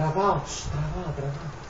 Travados, travado, travado.